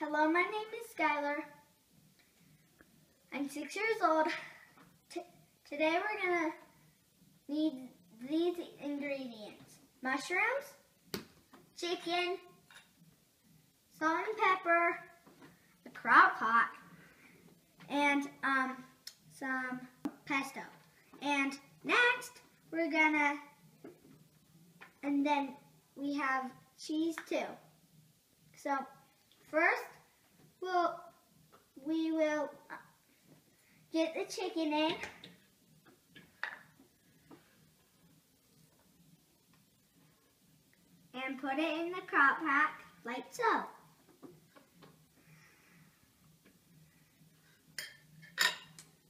Hello, my name is Skyler. I'm six years old. T today we're going to need these ingredients. Mushrooms, chicken, salt and pepper, a crock pot, and um, some pesto. And next, we're gonna, and then we have cheese too. So first we'll, we will uh, get the chicken in. And put it in the crock pot like so.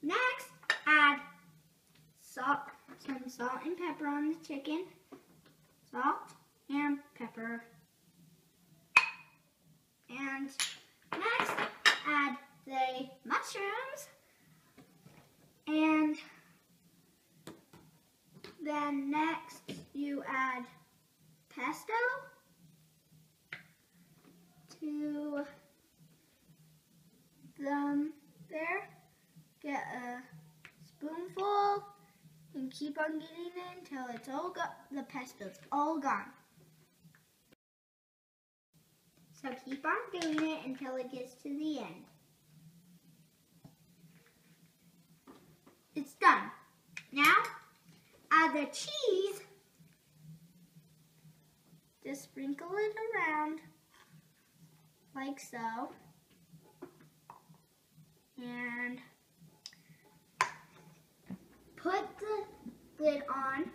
Next, add salt, some salt and pepper on the chicken. Salt and pepper. And next, add the mushrooms. And then next, you add pesto to them there. Get a spoonful and keep on getting it until it's all got the pesto's all gone. So keep on doing it until it gets to the end. It's done. Now, add the cheese. Just sprinkle it around like so. And put the lid on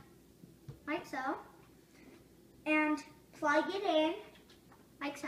like so. And plug it in like so.